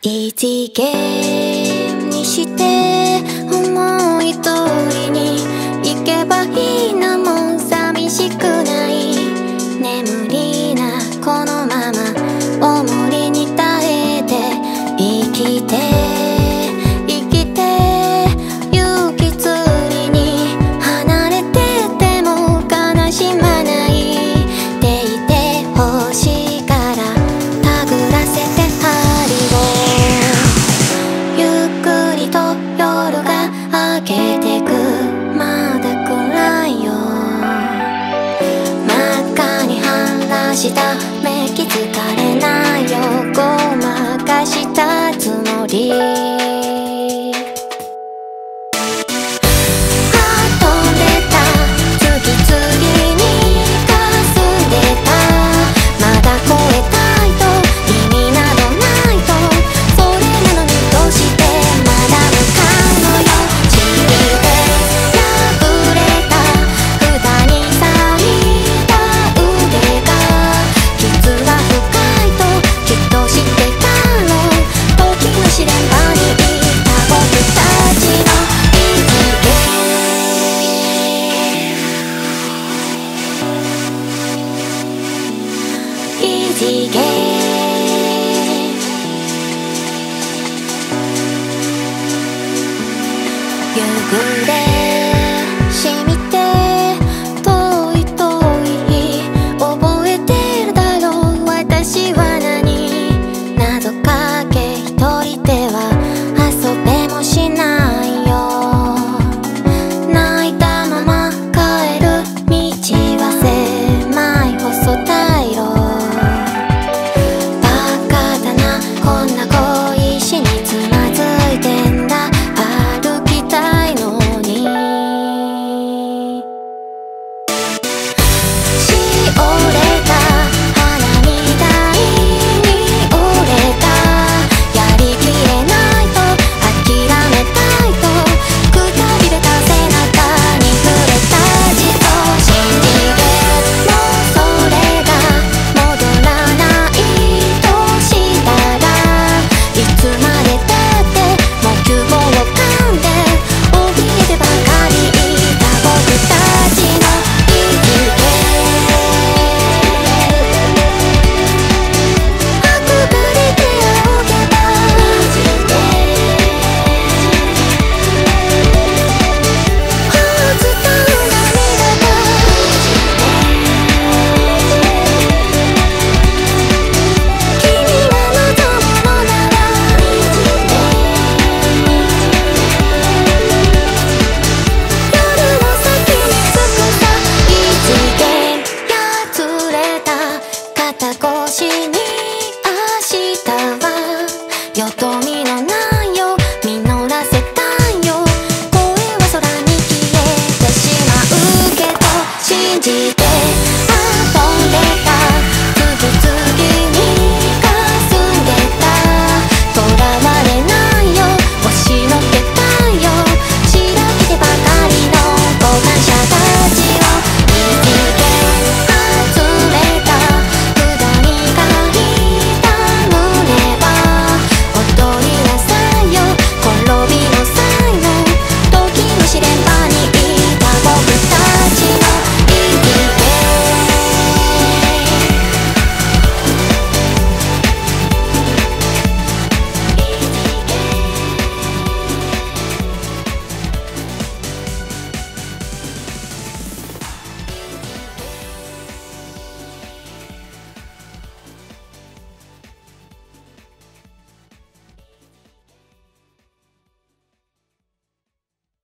ETK. した目気づかれないよ。ごまかしたつもり。じ